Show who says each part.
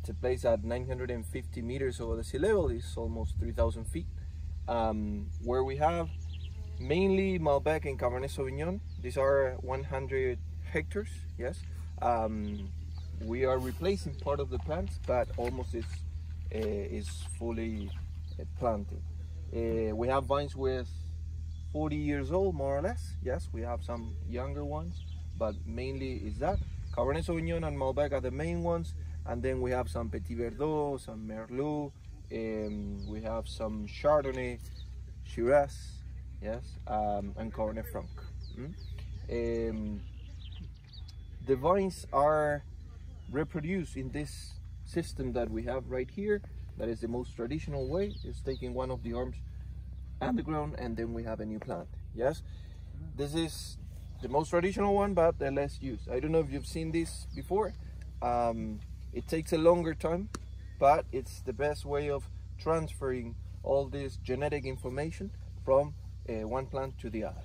Speaker 1: It's a place at 950 meters over the sea level. It's almost 3,000 feet. Um, where we have mainly Malbec and Cabernet Sauvignon. These are 100 hectares, yes. Um, we are replacing part of the plants, but almost is, uh, is fully uh, planted. Uh, we have vines with 40 years old, more or less. Yes, we have some younger ones, but mainly is that. Cabernet Sauvignon and Malbec are the main ones, and then we have some Petit Verdot, some Merlot, um, we have some Chardonnay, Shiraz, yes, um, and Cabernet Franc. Mm? Um, the vines are reproduced in this system that we have right here. That is the most traditional way. is taking one of the arms underground and then we have a new plant. Yes, this is the most traditional one, but the less used. I don't know if you've seen this before. Um, it takes a longer time, but it's the best way of transferring all this genetic information from uh, one plant to the other.